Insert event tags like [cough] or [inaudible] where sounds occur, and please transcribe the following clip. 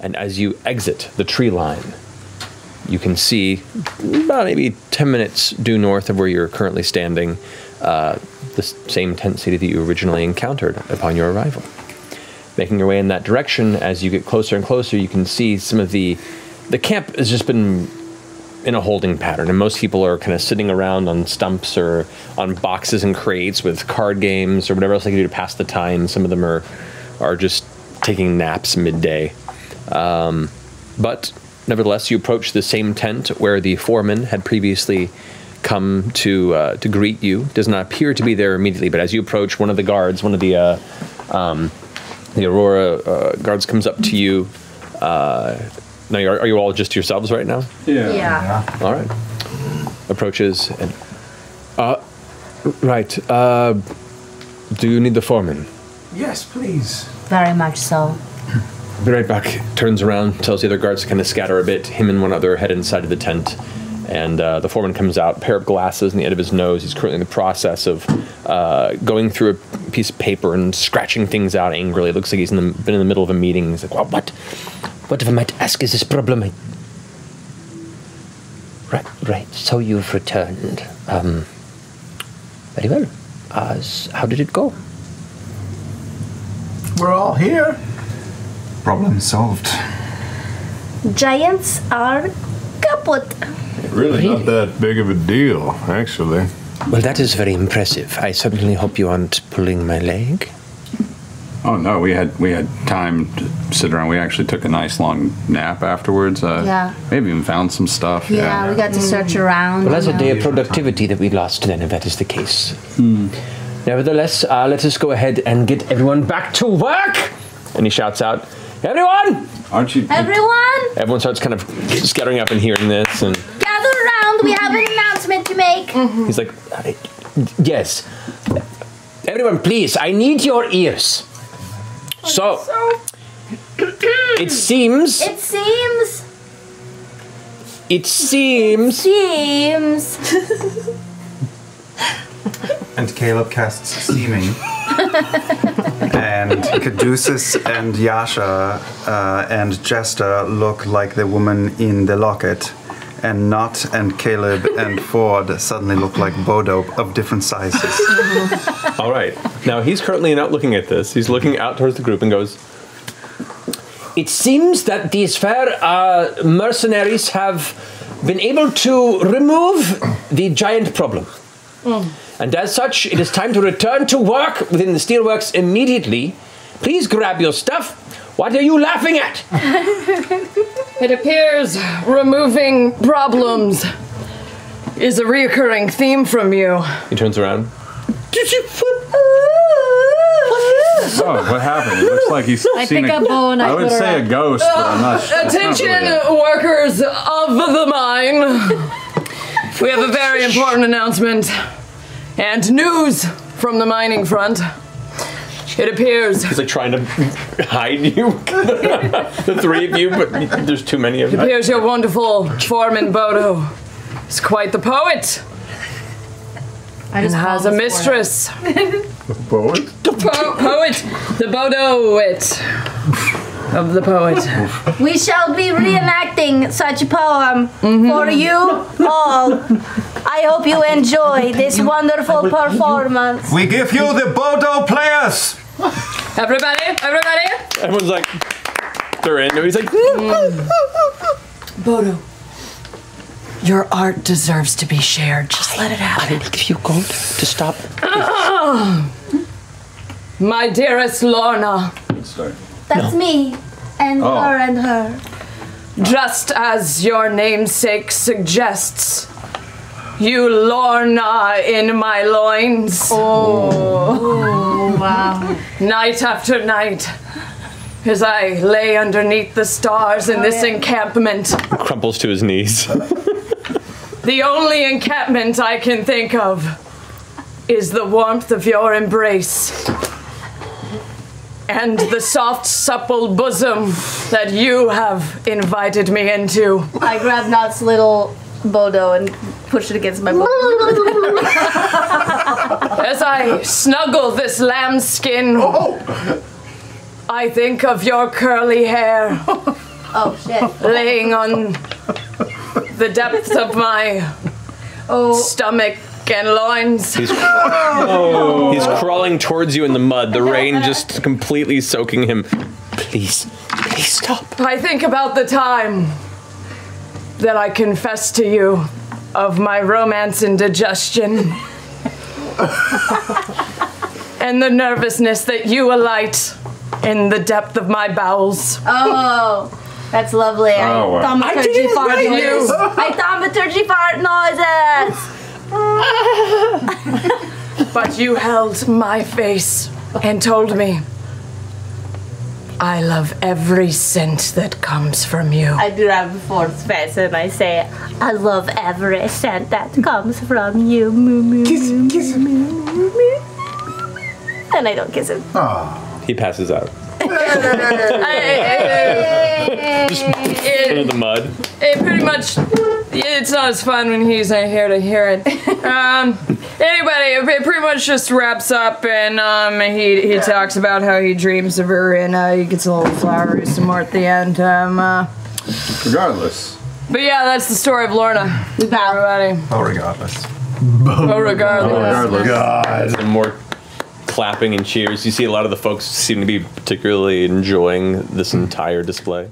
And as you exit the tree line, you can see about maybe 10 minutes due north of where you're currently standing, uh, the same tent city that you originally encountered upon your arrival. Making your way in that direction, as you get closer and closer, you can see some of the. The camp has just been in a holding pattern, and most people are kind of sitting around on stumps or on boxes and crates with card games or whatever else they can do to pass the time. Some of them are are just taking naps midday. Um, but nevertheless, you approach the same tent where the foreman had previously come to uh, to greet you. Does not appear to be there immediately, but as you approach, one of the guards, one of the uh, um, the Aurora uh, guards, comes up to you. Uh, now, are, are you all just yourselves right now? Yeah. Yeah. All right. Approaches and. Uh, right. Uh, do you need the foreman? Yes, please. Very much so. [laughs] Be right back. Turns around, tells the other guards to kind of scatter a bit. Him and one other head inside of the tent. And uh, the foreman comes out, pair of glasses in the end of his nose. He's currently in the process of uh, going through a piece of paper and scratching things out angrily. It looks like he's in the, been in the middle of a meeting. He's like, well, what? What, if I might ask, is this problem? Right, right. So you've returned. Um, very well. Uh, how did it go? We're all here. Problem solved. Giants are kaput. Really, not that big of a deal, actually. Well, that is very impressive. I certainly hope you aren't pulling my leg. Oh no, we had we had time to sit around. We actually took a nice long nap afterwards. Uh, Yeah. Maybe even found some stuff. Yeah, we got to search around. Well, that's you a know. day of productivity that we lost then, if that is the case. Nevertheless, uh, let us go ahead and get everyone back to work! And he shouts out, Everyone! Aren't you? Everyone, Everyone starts kind of scattering up and hearing this, and gather around. We have an announcement to make. Mm-hmm. he's like, "I- Yes. Everyone, please, I need your ears. Oh, so, [clears throat] it seems, It seems. it seems, Seems. And Caleb casts Seeming. [laughs] and Caduceus and Yasha uh, and Jester look like the woman in the locket. And Nott and Caleb and Fjord suddenly look like Bodo of different sizes. [laughs] All right. Now he's currently not looking at this. He's looking out towards the group and goes, It seems that these fair uh, mercenaries have been able to remove the giant problem. Mm. And as such, it is time to return to work within the steelworks immediately. Please grab your stuff. What are you laughing at? [laughs] It appears removing problems is a reoccurring theme from you. He turns around. Uh, oh, what happened? It looks like he's I seen pick a, up bow and I I would say up. a ghost, but I'm not. Uh, it's not Attention, really workers of the mine. We have a very important announcement and news from the mining front. It appears He's like trying to hide you, [laughs] the three of you, but there's too many of It you. appears your wonderful foreman Bodo is quite the poet. and has a mistress. Poet? The po- poet, the Bodoit of the poet. We shall be reenacting such a poem for mm-hmm. you all. I hope you enjoy this wonderful performance. we give you the Bodo players! Everybody, everybody. Everyone's like, they're in. He's like, hmm. mm. Bodo, your art deserves to be shared. Just let it happen. I'll give you gold to stop. Ah. My dearest Lorna, That's me and Oh. her and her. just as your namesake suggests, you Lorna in my loins. Oh, wow. Night after night, as I lay underneath the stars in oh, this encampment, Crumples to his knees. [laughs] the only encampment I can think of is the warmth of your embrace. And the soft, supple bosom that you have invited me into. I grab Nott's little Bodo and push it against my butt. [laughs] As I snuggle this lambskin, oh, oh. I think of your curly hair Oh shit. laying on the depths of my Oh, stomach and loins. He's, he's crawling towards you in the mud, the rain just completely soaking him. Please, please stop. I think about the time that I confessed to you of my romance and digestion. [laughs] and the nervousness that you alight in the depth of my bowels. oh, that's lovely. Oh, wow. I thaumaturgy fart wait, noises. you- I thaumaturgy fart But you held my face and told me, I love every scent that comes from you. I grab Fjord's face and I say, I love every scent that comes from you. Moo, moo, Kiss him, kiss him. And I don't kiss him. Ah. He passes out [laughs] It- into the mud. it pretty much it's not as fun when he's not here to hear it. [laughs] Um, anybody, it pretty much just wraps up, and um, he he talks about how he dreams of her, and uh, he gets a little flowery some more at the end. Um, uh, Regardless. but yeah, that's the story of Lorna. We bow. Everybody, Oh, regardless. oh, regardless. Regardless. God. Some more clapping and cheers. You see a lot of the folks seem to be particularly enjoying this entire display.